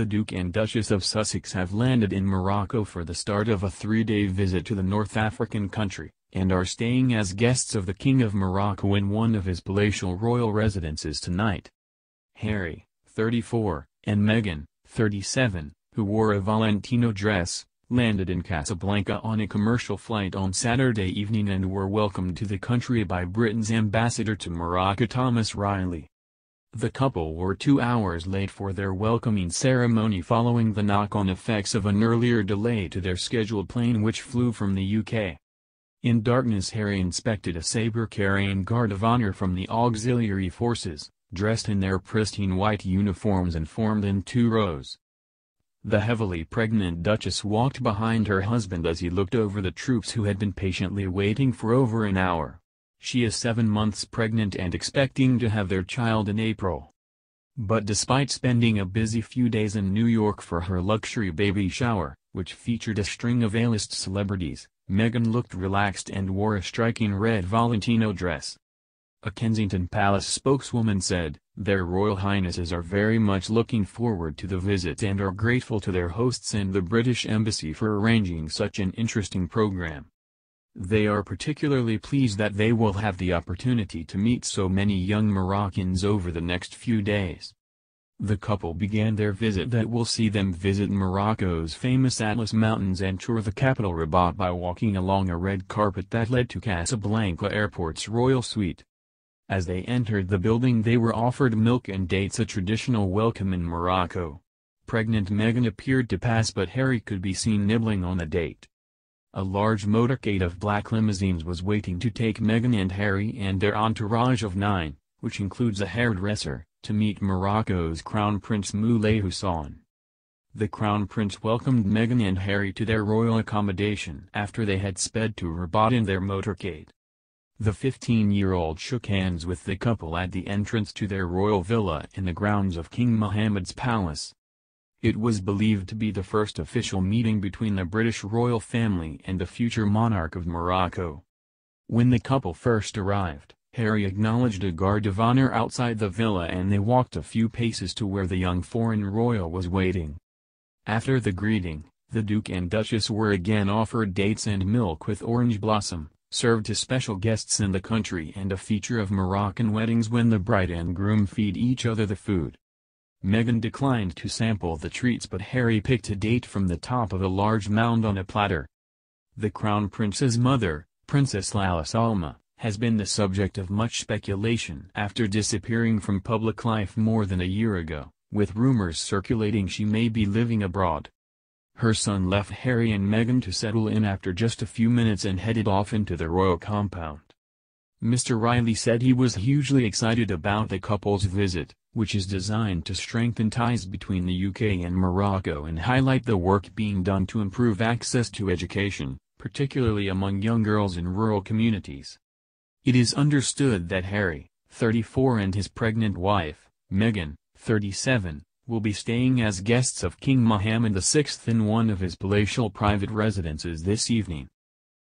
The Duke and Duchess of Sussex have landed in Morocco for the start of a three-day visit to the North African country, and are staying as guests of the King of Morocco in one of his palatial royal residences tonight. Harry, 34, and Meghan, 37, who wore a Valentino dress, landed in Casablanca on a commercial flight on Saturday evening and were welcomed to the country by Britain's ambassador to Morocco Thomas Reilly. The couple were two hours late for their welcoming ceremony following the knock-on effects of an earlier delay to their scheduled plane which flew from the UK. In darkness Harry inspected a saber-carrying guard of honor from the auxiliary forces, dressed in their pristine white uniforms and formed in two rows. The heavily pregnant Duchess walked behind her husband as he looked over the troops who had been patiently waiting for over an hour. She is seven months pregnant and expecting to have their child in April. But despite spending a busy few days in New York for her luxury baby shower, which featured a string of A-list celebrities, Meghan looked relaxed and wore a striking red Valentino dress. A Kensington Palace spokeswoman said, Their Royal Highnesses are very much looking forward to the visit and are grateful to their hosts and the British Embassy for arranging such an interesting program. They are particularly pleased that they will have the opportunity to meet so many young Moroccans over the next few days. The couple began their visit that will see them visit Morocco's famous Atlas Mountains and tour the capital Rabat by walking along a red carpet that led to Casablanca Airport's royal suite. As they entered the building they were offered milk and dates a traditional welcome in Morocco. Pregnant Meghan appeared to pass but Harry could be seen nibbling on a date. A large motorcade of black limousines was waiting to take Meghan and Harry and their entourage of nine, which includes a hairdresser, to meet Morocco's Crown Prince Moulay Hassan. The Crown Prince welcomed Meghan and Harry to their royal accommodation after they had sped to Rabat in their motorcade. The 15-year-old shook hands with the couple at the entrance to their royal villa in the grounds of King Mohammed's palace. It was believed to be the first official meeting between the British royal family and the future monarch of Morocco. When the couple first arrived, Harry acknowledged a guard of honor outside the villa and they walked a few paces to where the young foreign royal was waiting. After the greeting, the Duke and Duchess were again offered dates and milk with orange blossom, served to special guests in the country and a feature of Moroccan weddings when the bride and groom feed each other the food. Meghan declined to sample the treats but Harry picked a date from the top of a large mound on a platter. The Crown Prince's mother, Princess Lalla Salma, has been the subject of much speculation after disappearing from public life more than a year ago, with rumors circulating she may be living abroad. Her son left Harry and Meghan to settle in after just a few minutes and headed off into the royal compound. Mr. Reilly said he was hugely excited about the couple's visit, which is designed to strengthen ties between the UK and Morocco and highlight the work being done to improve access to education, particularly among young girls in rural communities. It is understood that Harry, 34 and his pregnant wife, Meghan, 37, will be staying as guests of King Mohammed VI in one of his palatial private residences this evening.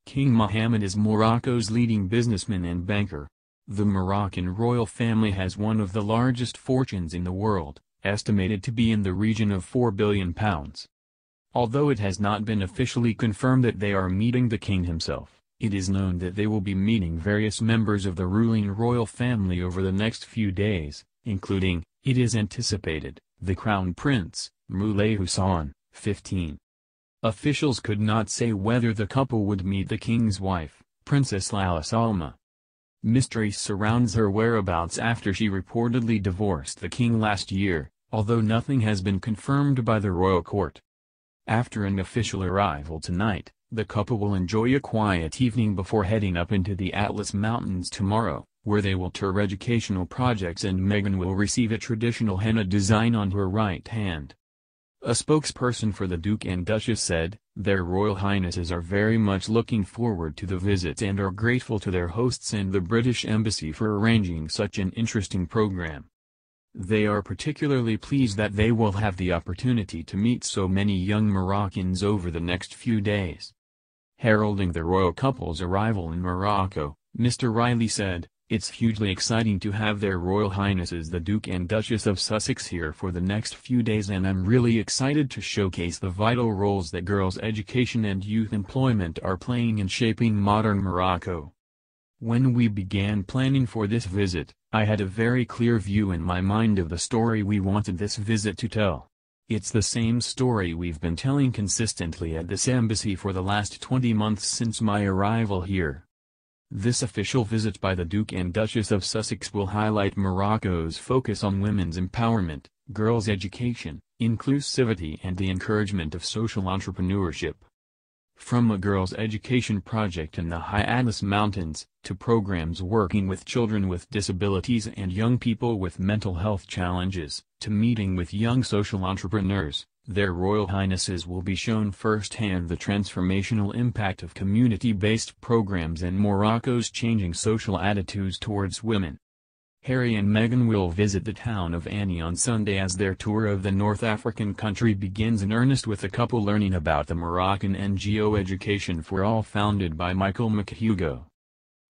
King Mohammed is Morocco's leading businessman and banker, the Moroccan royal family has one of the largest fortunes in the world, estimated to be in the region of 4 billion pounds. Although it has not been officially confirmed that they are meeting the king himself, it is known that they will be meeting various members of the ruling royal family over the next few days, including, it is anticipated, the Crown Prince, Moulay Hassan, 15. Officials could not say whether the couple would meet the king's wife, Princess Lalla Salma, Mystery surrounds her whereabouts after she reportedly divorced the king last year, although nothing has been confirmed by the royal court. After an official arrival tonight, the couple will enjoy a quiet evening before heading up into the Atlas Mountains tomorrow, where they will tour educational projects and Meghan will receive a traditional henna design on her right hand. A spokesperson for the Duke and Duchess said, Their Royal Highnesses are very much looking forward to the visit and are grateful to their hosts and the British Embassy for arranging such an interesting program. They are particularly pleased that they will have the opportunity to meet so many young Moroccans over the next few days. Heralding the royal couple's arrival in Morocco, Mr. Reilly said, It's hugely exciting to have their Royal Highnesses the Duke and Duchess of Sussex here for the next few days and I'm really excited to showcase the vital roles that girls' education and youth employment are playing in shaping modern Morocco. When we began planning for this visit, I had a very clear view in my mind of the story we wanted this visit to tell. It's the same story we've been telling consistently at this embassy for the last 20 months since my arrival here. This official visit by the Duke and Duchess of Sussex will highlight Morocco's focus on women's empowerment, girls' education, inclusivity and the encouragement of social entrepreneurship. From a girls' education project in the High Atlas Mountains, to programs working with children with disabilities and young people with mental health challenges, to meeting with young social entrepreneurs, their Royal Highnesses will be shown firsthand the transformational impact of community-based programs and Morocco's changing social attitudes towards women. Harry and Meghan will visit the town of Asni on Sunday as their tour of the North African country begins in earnest with the couple learning about the Moroccan NGO Education for All founded by Michael McHugo.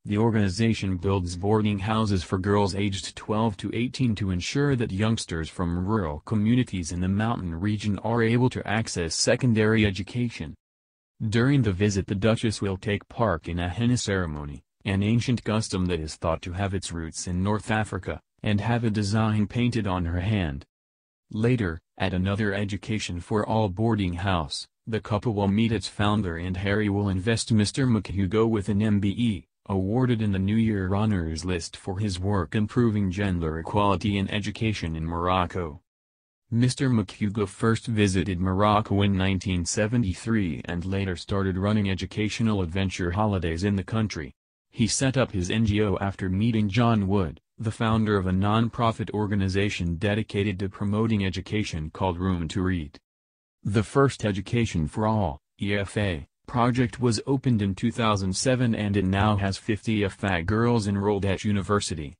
The organization builds boarding houses for girls aged 12 to 18 to ensure that youngsters from rural communities in the mountain region are able to access secondary education. During the visit the Duchess will take part in a henna ceremony, an ancient custom that is thought to have its roots in North Africa, and have a design painted on her hand. Later, at another Education for All boarding house, the couple will meet its founder and Harry will invest Mr. McHugo with an MBE awarded in the New Year Honors List for his work improving gender equality in education in Morocco. Mr. McHugo first visited Morocco in 1973 and later started running educational adventure holidays in the country. He set up his NGO after meeting John Wood, the founder of a non-profit organization dedicated to promoting education called Room to Read. The first Education for All, EFA, project was opened in 2007 and it now has 50 EFA girls enrolled at university.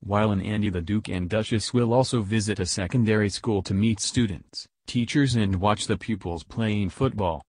While in Asni the Duke and Duchess will also visit a secondary school to meet students, teachers and watch the pupils playing football.